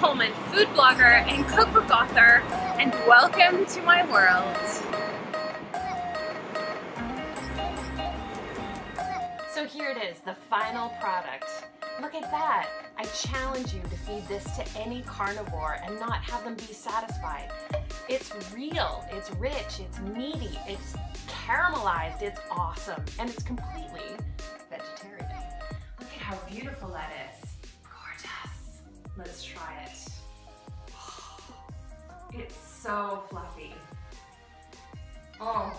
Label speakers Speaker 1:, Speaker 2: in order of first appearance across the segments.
Speaker 1: Coleman, food blogger and cookbook author, and welcome to my world. So here it is, the final product. Look at that. I challenge you to feed this to any carnivore and not have them be satisfied. It's real, it's rich, it's meaty, it's caramelized, it's awesome, and it's completely so fluffy. Oh.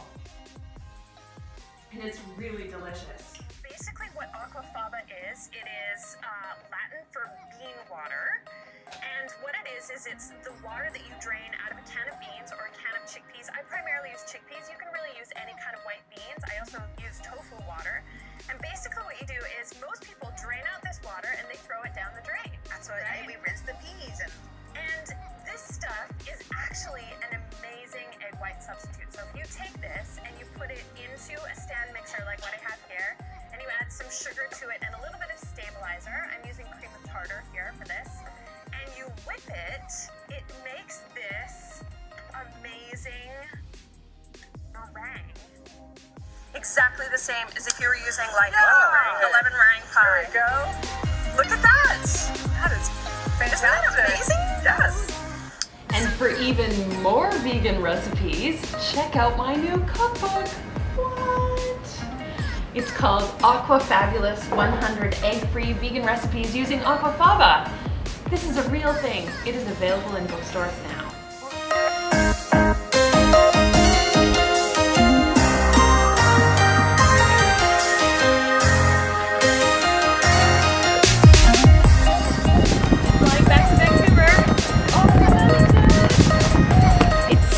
Speaker 1: And it's really delicious.
Speaker 2: Basically what aquafaba is, it is uh, Latin for bean water. And what it is, is it's the water that you drain out of a can of beans or a can of chickpeas. I primarily use chickpeas. You can really use any kind of white beans. I also use tofu water. And basically what you do is most people drain out this water and they throw it down the drain.
Speaker 3: That's what right? we rinse the peas and
Speaker 2: and this stuff substitute. So if you take this and you put it into a stand mixer like what I have here, and you add some sugar to it and a little bit of stabilizer, I'm using cream of tartar here for this, and you whip it, it makes this amazing meringue. Exactly the same as if you were using like
Speaker 3: Yeah.
Speaker 2: a lemon meringue pie.
Speaker 3: there we go.
Speaker 2: Look at that!
Speaker 3: That is fantastic.
Speaker 2: Isn't that amazing?
Speaker 3: Yes.
Speaker 1: For even more vegan recipes, check out my new cookbook. What? It's called Aquafabulous 100 Egg-Free Vegan Recipes using Aquafaba. This is a real thing. It is available in bookstores now.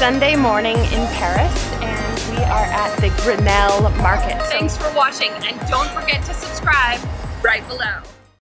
Speaker 1: Sunday morning in Paris and we are at the Grenelle Market. Thanks for watching and don't forget to subscribe right below.